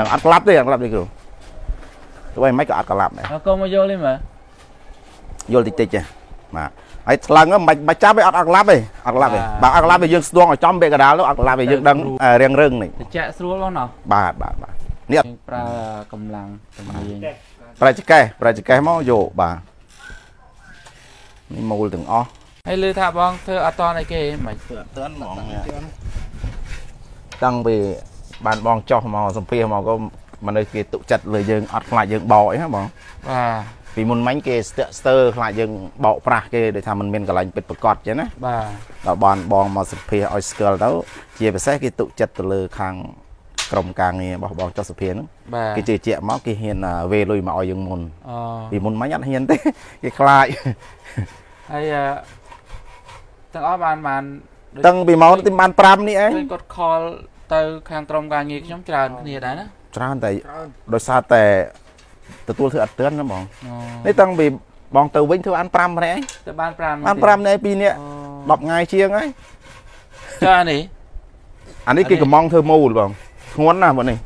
ហ្នឹងអត់ក្លាប់ទេអត់ក្លាប់ទេគ្រូទោះបីមិនក៏អត់ក្លាប់ដែរកុំមកយកលេមើលយល់តិចតិចទេបាទហើយស្លឹងហ្នឹងមិនបាច់ចាប់ទេអត់អត់ក្លាប់ទេអត់ក្លាប់ទេបើអត់ក្លាប់ទេយើងស្ទងឲ្យចំពាក្យកដាលទៅអត់ក្លាប់ទេយើងដឹងរៀងរឹងនេះតិចស្រួលបងណោះបាទបាទបាទនេះយើងប្រើកម្លាំងជំនាញប្រាច់កេះប្រាច់កេះមកយកបាទនេះមូលទាំងអស់ហើយលឺថាបងធ្វើអត់តអីគេមិនធ្វើអត់ទាន់ហ្មងតាំងពី បានបងចោះមកសម្ភាសមកក៏មនុស្សគេទុកចិត្តលើយើងអត់ខ្លាចយើងបោកអីណាបងបាទពីមុនមិញគេស្ទាក់ស្ទើរខ្លាចយើងបោកប្រាស់គេដោយថាมันមានកន្លែងពិតប្រកបចឹងណាបាទដល់បានបងមកសម្ភាសឲ្យស្គាល់ទៅជាពិសេសគេទុកចិត្តទៅលើខាងក្រុមការងាររបស់បងចុះសុភាហ្នឹងបាទគេជឿជាក់មកគេហ៊ានវេលុយមកឲ្យយើងមុនអូពីមុនមិញអត់ហ៊ានទេគេខ្លាចហើយអឺទាំងអស់បានបានដូចតាំងពីមកទីបាន5នេះឯងឃើញគាត់ខល ទៅខាងក្រុមការងារខ្ញុំច្រើនគ្នាដែរណាច្រើនតែដោយសារតែទទួលធ្វើអត់ទឿនណាបងអូនេះតាំងពីបងទៅវិញធ្វើអាន5ម្នាក់ឯងទៅបាន5បាន5នាក់2នាក់អូ10ថ្ងៃជាងហើយចានេះអានេះគេកំងធ្វើមូលបងធ្ងន់ណាស់បងនេះ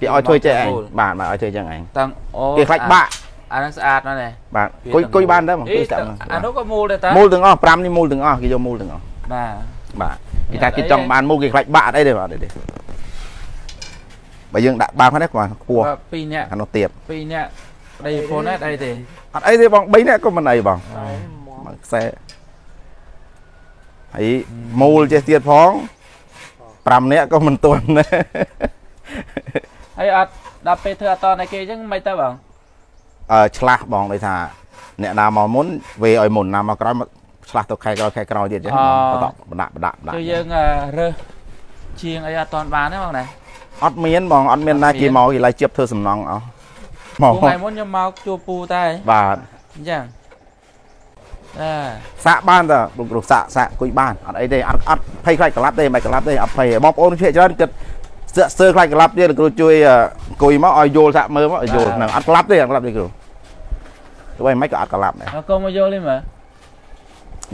គេឲ្យធ្វើចេះឯងបាទបាទឲ្យធ្វើចឹងឯងតាំងអូគេខ្លាច់បាក់អាហ្នឹងស្អាតណាស់នេះបាទគុយគុយបានដែរបងអីគុយស្តាប់អានោះក៏មូលដែរតាមូលទាំងអស់5នេះមូលទាំងអស់គេយកមូលទាំងអស់បាទបាទ គេថាគេចង់បានមូលគេខ្លាច់បាក់អត់អីទេបាទអត់អីទេបើយើងដាក់បានហ្នឹងគាត់ខ្ពស់បាទ2នាក់អានោះទៀត2នាក់ប្តីប្រពន្ធហ្នឹងអីទេអត់អីទេបង3នាក់ក៏មិនអីបងអូមកខ្សែហើយមូលចេះទៀតផង5នាក់ក៏មិនទាន់ដែរហើយអត់ដល់ពេលធ្វើអត់តអីគេអញ្ចឹងមិនទៅបងអឺឆ្លាស់បងដោយថាអ្នកណាមកមុនវេឲ្យមុនណាមកក្រោយមក ឆ្លាស់ទៅខែក្រោយខែក្រោយទៀតចឹងបន្តបដាក់បដាក់បដាក់គឺយើងអឺរើសជាងអីអត់តបានទេបងណាអត់មានបងអត់មានណាគេមកគេឡាយជៀបធ្វើសំណងអស់មកពូថ្ងៃមុនខ្ញុំមកជួបពូតែបាទអញ្ចឹងអឺសាក់បានតើលោកគ្រូសាក់សាក់គុយបានអត់អីទេអត់អត់ភ័យខ្លាចក្លាប់ទេមិនក្លាប់ទេអត់ភ័យទេបងប្អូនភាគច្រើនគិតស្ទាក់ស្ទើរខ្លាចក្លាប់ទៀតលោកគ្រូជួយអឺអង្គុយមកឲ្យយល់សាក់មើលមកឲ្យយល់ហ្នឹងអត់ក្លាប់ទេអត់ក្លាប់ទេគ្រូទោះបីមិនក៏អត់ក្លាប់ដែរកុំមកយកលេមើល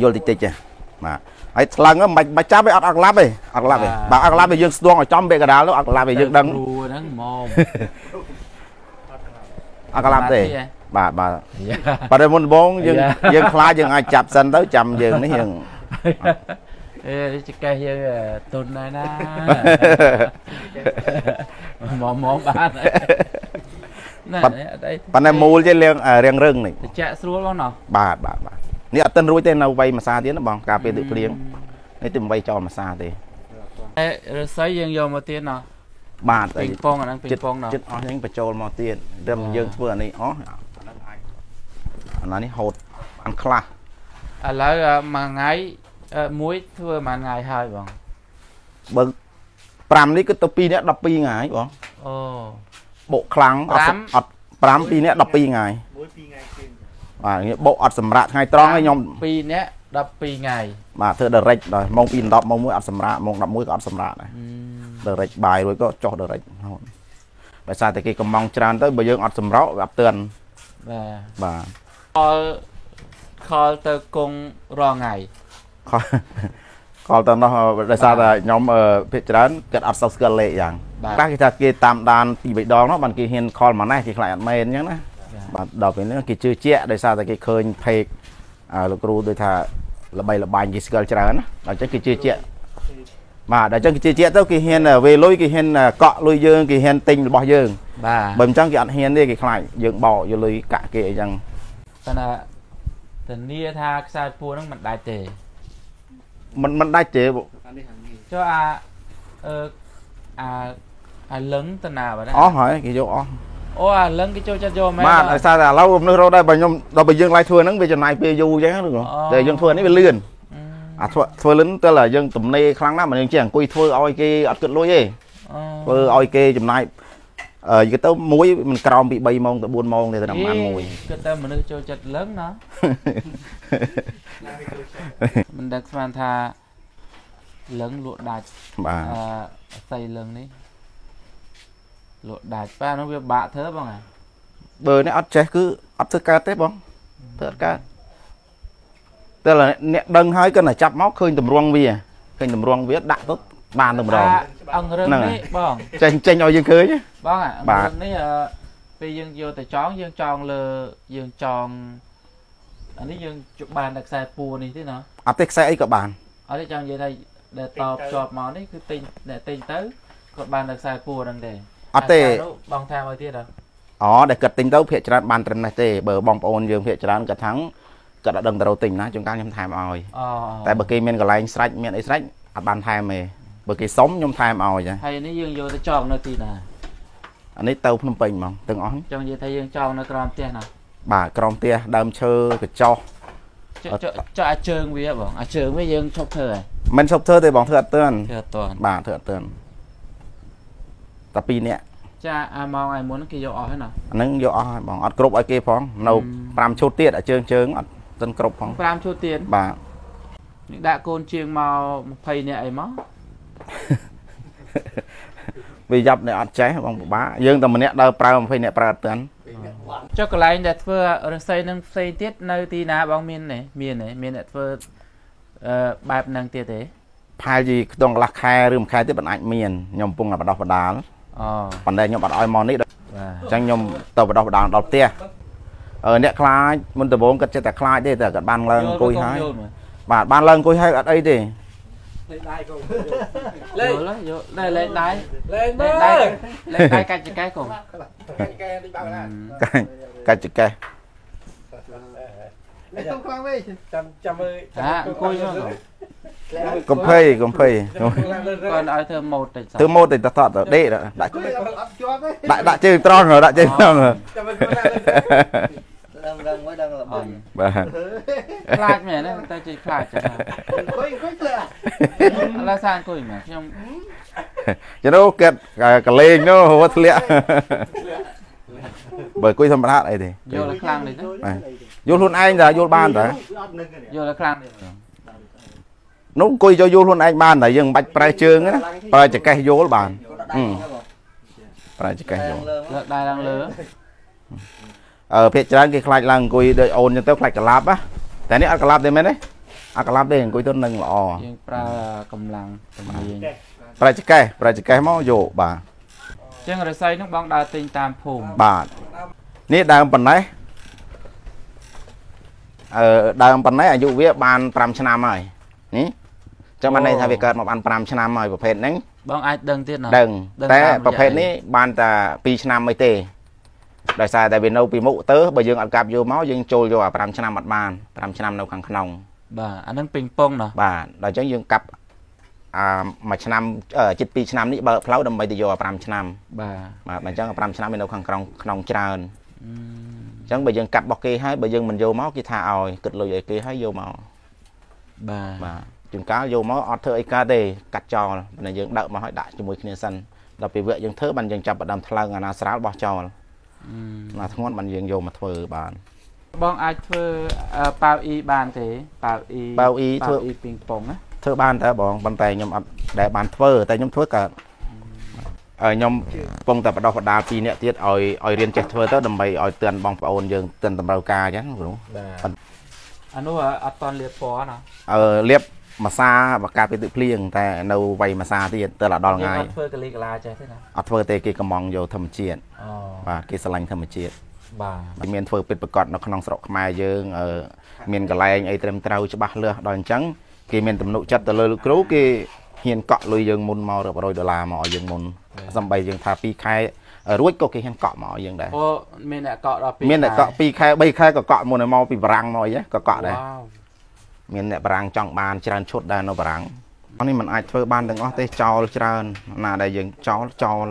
យល់តិចតិចទេបាទហើយស្លឹងហ្នឹងមិនបាច់ចាប់ទេអត់អត់ក្លាប់ទេអត់ក្លាប់ទេបើអត់ក្លាប់ទេយើងស្ទងឲ្យចំពាក្យកដាលទៅអត់ក្លាប់ទេយើងដឹងគ្រូហ្នឹងហ្មងអត់ក្លាប់ទេសមាធិហ៎បាទបាទយ៉ាបើតែមុនដំបូងយើងយ៉ាយើងខ្លាចយើងអាចចាប់សិនទៅចាំយើងនេះយើងអេនេះចកេះយើងអឺទុនដែរណាមកមកបានហើយណាប៉ាត់អត់អីប៉ុន្តែមូលជារៀងរៀងរឹងនេះតិចស្រួលបងណោះបាទបាទបាទ នេះអត់ទាន់រួចទេនៅវ័យមួយសាទៀតណាបងការពេលទឹកភ្លៀងនេះទៅវ័យចោលមួយសាទេអេរស័យយើងយកមកទៀតណោះបាទពេញប៉ុងអាហ្នឹងពេញចិត្តប៉ុងណោះចិត្តអស់ហ្នឹងបញ្ចូលមកទៀតរឹមយើងធ្វើអានេះអស់អាហ្នឹងអាចអាណានេះហូតអានខ្លះឥឡូវអឺមួយថ្ងៃអឺមួយធ្វើមួយថ្ងៃហើយបងបើ5នេះគឺទៅ2នាក់12ថ្ងៃបងអូបុកខ្លាំងអត់5អត់5 2នាក់12ថ្ងៃមួយពីរថ្ងៃគ្រីម បាទនេះបុកអត់សម្រាប់ថ្ងៃត្រង់ឲ្យខ្ញុំ2នាក់12ថ្ងៃបាទធ្វើ direct ដល់ម៉ោង2 10ម៉ោង1អត់សម្រាប់ម៉ោង11ក៏អត់សម្រាប់ដែរអឺ direct បាយរួចក៏ចុះ direct រហូតដោយសារតែគេកំងច្រើនទៅបើយើងអត់សម្រោវាអត់ទឿនបាទបាទខលខលទៅគង់រងថ្ងៃខលខលទៅនោះដោយសារតែខ្ញុំអឺភាគច្រើនគាត់អត់សូវស្គាល់លេខយ៉ាងបាទខ្លះគេថាគេតាមដានពី3ដងនោះបានគេហ៊ានខលមកណេះគេខ្លាចអត់មែនអញ្ចឹងណា បាទបាទដល់ពេលនេះគេជឿជាក់ដោយសារតែគេឃើញ page អឺលោកគ្រូដូចថាល្បីល្បាញគេស្គាល់ច្រើនណាដល់អញ្ចឹងគេជឿជាក់បាទដល់អញ្ចឹងគេជឿជាក់ទៅគេហ៊ានវេលុយគេហ៊ានកក់លុយយើងគេហ៊ានទិញរបស់យើងបាទបើមិនចឹងគេអត់ហ៊ានទេគេខ្លាចយើងបោកយកលុយកាក់គេអីចឹងប៉ុន្តែធានាថាខ្សែពួរហ្នឹងមិនដាច់ទេមិនមិនដាច់ទេអានេះហាងនេះចុះអាអឺអាអាលឹងតណាបាទអស់ហើយគេយកអស់ អូអាលឹងគេចូលចិត្តយកមែនបាទដោយសារតែឥឡូវមនុស្សរត់ដែរបើខ្ញុំដល់បើយើងឡាយធ្វើហ្នឹងវាចំណាយពេលយូរចឹងឬក៏តែយើងធ្វើនេះវាលឿនអឺអាធ្វើធ្វើលឿនទៅតែយើងទំនេរខ្លាំងណាស់មិនយើងចេះអង្គុយធ្វើឲ្យគេអត់គិតលុយទេអូធ្វើឲ្យគេចំណាយអឺយីទៅមួយមិនក្រោមពី3ម៉ោងទៅ4ម៉ោងទេតែតាមបានមួយគិតទៅមនុស្សចូលចិត្តលឹងណាមិនដឹងស្មានថាលឹងលក់ដាច់បាទអឺសៃលឹងនេះ លក់ដាច់ប៉ានោះវាបាក់ធ្វើបងអាបើនេះអត់ចេះគឺអត់ធ្វើកើតទេបងធ្វើអត់កើតតែអ្នកដឹងហើយគាត់តែចាប់មកឃើញតម្រងវាឃើញតម្រងវាដាក់ទៅបានទៅម្ដងអាអង្គរឿងហ្នឹងហើយនេះបងចេញចេញឲ្យយើងឃើញណាបងអាបាទរឿងនេះអឺពេលយើងយកទៅចងយើងចងលើយើងចងអានេះយើងជប់បានតែខ្សែពួរនេះទេណាអត់ទេខ្សែអីក៏បានអត់ទេចង់និយាយថាដែលតបជាប់មកនេះគឺទិញអ្នកទិញទៅគាត់បានតែខ្សែពួរហ្នឹងទេ អត់ទេខ្សែនោះបងថាមកទៀតហ៎អូដែលគាត់ទិញទៅភាកច្រើនបានត្រឹមនេះទេបើបងប្អូនយើងភាកច្រើនគាត់ថាំងគាត់អត់ដឹងទៅរកទិញណាជួនកាលខ្ញុំថែមឲ្យអូតែបើគេមានកន្លែងស្រេចមានអីស្រេចអត់បានថែមទេបើគេសុំខ្ញុំថែមឲ្យចាហើយនេះយើងយកទៅចងនៅទីណាអានេះទៅភ្នំពេញហ្មងទាំងអស់ចង់និយាយថាយើងចងនៅក្រោមផ្ទះណាបាទក្រមផ្ទះដើមឈើកញ្ចោះចុះចុះចុះអាចជើងវាបងអាចជើងវាយើងឈប់ធ្វើហើយមិនឈប់ធ្វើទេបងធ្វើអត់ទឿនធ្វើអត់ទាន់បាទធ្វើអត់ទឿន តែពីរនាក់ចាអាម៉ោងឯមុនគេយកអស់ហើយណាអាហ្នឹងយកអស់ហើយបងអត់គ្រប់ឲ្យគេផងនៅ5ឈុតទៀតអាជើងជើងអត់ទិនគ្រប់ផង5ជួតទៀតបាទនេះដាក់កូនជាងមក20នាក់អីមកវាយ៉ាប់នេះអត់ចេះបងពិបាកយើងតែម្នាក់ដើរប្រើ20នាក់ប្រើអត់ទឿនចុះកន្លែងដែលធ្វើរស័យនឹងផ្សេងទៀតនៅទីណាបងមានទេមានទេមានអ្នកធ្វើអឺបែបហ្នឹងទៀតទេផាយជីខ្ទង់កន្លះខែឬមួយខែទៀតមិនអាចមានខ្ញុំកំពុងតែបដោះបដាលអូ ប៉ុន្តែខ្ញុំអត់ឲ្យមកនេះដូចបាទអញ្ចឹងខ្ញុំទៅបដោះបដាលដល់ផ្ទះអឺអ្នកខ្លាចមុនដំបូងគាត់ចិត្តតែខ្លាចទេតែគាត់បានឡើងអង្គុយហើយយល់មើលបាទបានឡើងអង្គុយហើយអត់អីទេលេងដៃកូនយល់ហើយយល់តែលេងដៃលេងមើលេងលដៃលេងដៃកាច់ចកែកុំកែនេះបើកណាកាច់កាច់ចកេះលេងទៅខ្លាំងវិញចាំចាំមើលហាអង្គុយមក កំភៃកំភៃគាត់ឲ្យធ្វើម៉ូតតិចសោះធ្វើម៉ូតទៅតតទៅដេកដាក់អត់ជាប់ទេដាក់ដាក់ជើងត្រង់ដាក់ជើងត្រង់ចាំមើលគាត់ដឹងដឹងមួយដឹងល្បិចបាទខ្លាចមែនទេតែជិះខ្លាចចាអង្គុយអង្គុយធ្វើឥឡូវសាអង្គុយមែនខ្ញុំចនោះគាត់កលេងនោះហួធ្លាក់បើអង្គុយធម្មតាអីទេយល់ខ្លាំងនេះទៅយល់ខ្លួនឯងតាយល់បានតាអត់នឹងទេយល់ខ្លាំងនេះ នោះអង្គុយចូលយល់ខ្លួនឯងបានតែយើងមិនបាច់ប្រែជើងណាប្រើចកេះយល់បានដៃហ្នឹងបងប្រើចកេះយល់លើលើកដៃឡើងលើអឺភាកច្រើនគេខ្លាចឡើងអង្គុយដូចអូនចឹងទៅខ្លាចកឡាប់ណាតែនេះអត់កឡាប់ទេមែនទេអត់កឡាប់ទេអង្គុយទៅនឹងល្អយើងប្រើកម្លាំងជំនាញប្រើចកេះប្រើចកេះមកយកបាទចឹងរស័យនោះបងដើរទិញតាមភូមិបាទនេះដើមប៉ុណ្ណេះអឺដើមប៉ុណ្ណេះអាយុវាបាន5ឆ្នាំហើយ នេះចឹងបានន័យថាវាកើតមកបាន5ឆ្នាំហើយប្រភេទហ្នឹងបងអាចដឹងទៀតណាដឹងដឹងតែតាមរយៈប្រភេទនេះបានតែ2ឆ្នាំអីទេដោយសារតែវានៅពីមុខទៅបើយើងអត់កាប់យកមកយើងចូលយកអា5ឆ្នាំអត់បាន5ឆ្នាំនៅខាងក្នុងបាទអានឹងពេញប៉ុងណាបាទដល់អញ្ចឹងយើងកាប់អាមួយឆ្នាំអឺជិត2ឆ្នាំនេះបើកផ្លូវដើម្បីទៅយកអា5ឆ្នាំបាទបាទបើអញ្ចឹងអា5ឆ្នាំវានៅខាងក្នុងក្នុងច្រើនអឺអញ្ចឹងបើយើងកាប់របស់គេហើយបើយើងមិនយកមកគេថាឲ្យគិតលុយឲ្យគេហើយយកមក បាទបាទជួនកាលយកមកអត់ធ្វើអីកើតទេកាត់ចោលប៉ុន្តែយើងដឹកមកឲ្យដាក់ជាមួយគ្នាសិនដល់ពេលវគ្គយើងធ្វើបានយើងចាប់ផ្ដើមថ្លើងអាណាស្រាលបោះចោលអឺណាធ្ងន់បានយើងយកមកធ្វើបានបងអាចធ្វើអឺប៉ាវអ៊ីបានទេប៉ាវអ៊ីប៉ាវអ៊ីធ្វើប៉ាវអ៊ីពីងប៉ុងណាធ្វើបានតើបងប៉ុន្តែខ្ញុំអត់ដែលបានធ្វើតែខ្ញុំធ្វើកើតហើយខ្ញុំកំពុងតែបដោះបដាលពីរនាក់ទៀតឲ្យឲ្យរៀនចេះធ្វើទៅដើម្បីឲ្យទឿនបងប្អូនយើងទឿនតម្រូវការអញ្ចឹងគ្រូបាទ អានោះអត់តន់លាបពណ៌ណាអឺលាបម្សាបកាពីទឹកភ្លៀងតែនៅវ័យម្សាទៀតទៅដល់ដល់យើងថ្ងៃអត់ធ្វើកលីកលាចេះទេណាអត់ធ្វើទេគេកំងយកធម្មជាតិអូបាទគេស្រឡាញ់ធម្មជាតិបាទមិនមានធ្វើពិតប្រកបនៅក្នុងស្រុកខ្មែរយើងអឺមានកលែងអីត្រឹមត្រូវច្បាស់លាស់ដល់អញ្ចឹងគេមានទំនុកចិត្តទៅលើលោកគ្រូគេហ៊ានកក់លុយយើងមុនមករាប់រយដុល្លារមកឲ្យយើងមុនសំបីយើងថា2ខែ រួចក៏គេហ៊ានកក់មកឲ្យយើងដែរ អូមានអ្នកកក់ដល់ពី មានតែកក់2ខែ3ខែក៏កក់មុនឲ្យមកពីបារាំងមកអីហ្នឹងក៏កក់ដែរ វ៉ាវ មានអ្នកបារាំងចង់បានច្រើនឈុតដែរនៅបារាំងនេះมันអាចធ្វើបានទាំងអស់ទេចោលច្រើនណាដែលយើងចោលចោល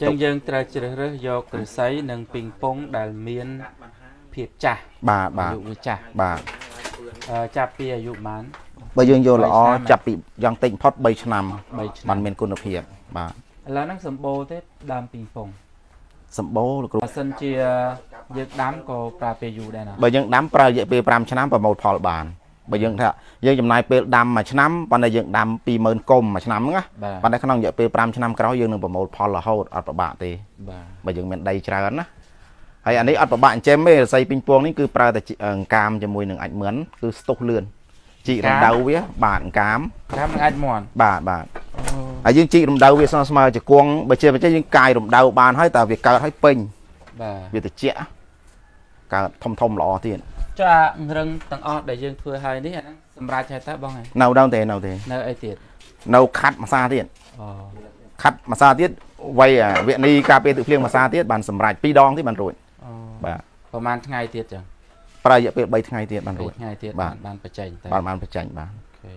ចឹងយើងត្រូវជ្រើសរើសយកក្រសៃនិងពីងប៉ុងដែលមានភាពចាស់ បាទបាទ អាយុវាចាស់ បាទ អឺចាប់ពីអាយុប៉ុន្មាន បើយើងយកល្អ បីឆ្នាំ ចាប់ពីយ៉ាងតិចបំផុត3ឆ្នាំ 3ឆ្នាំ มันមានគុណភាពបាទ ឥឡូវហ្នឹងសម្បូរទេដើមពីងប៉ុងសម្បូរលោកគ្រូបើសិនជាយើងដាំក៏ប្រើពេលយូរដែរណាបើយើងដាំប្រើរយៈពេល5ឆ្នាំប្រមូលផលបានបើយើងថាយើងចំណាយពេលដាំមួយឆ្នាំប៉ុន្តែយើងដាំ20000គុំមួយឆ្នាំហ្នឹងណាបាទប៉ុន្តែក្នុងរយៈពេល5ឆ្នាំក្រោយយើងនឹងប្រមូលផលរហូតអត់ពិបាកទេបាទបើយើងមានដីច្រើនណាហើយអានេះអត់ពិបាកចិញ្ចឹមទេរស័យពីងពងនេះគឺប្រើតែជីអង្កាមជាមួយនឹងអាចមឿនគឺស្ទុះលឿនជីករំដៅវាបាទអង្កាមកាមនឹងអាចមន់បាទបាទអូ ហើយយើងជីករំដៅវាស្មើស្មើជាគង់បើជាបច្ចេកយើងកាយរំដៅបានហើយតើវាកើតឲ្យពេញបាទវាត្រជាក់កើតធំធំល្អទៀតចារឹងទាំងអស់ដែលយើងធ្វើហើយនេះអាហ្នឹងសម្រាប់ហើយតើបងហើយនៅដល់ទេនៅទេនៅអីទៀតនៅខាត់មួយសាទៀតអូខាត់មួយសាទៀតវាយអាវគ្គនីការពារទឹកភ្លៀងមួយសាទៀតបានសម្រេច2ដងទៀតបានរួចអូបាទប្រហែលថ្ងៃទៀតចឹងប្រើរយៈពេល3ថ្ងៃទៀតបានរួចថ្ងៃទៀតបាទបានបានបញ្ចេញតែបានបានបញ្ចេញបាទអូខេ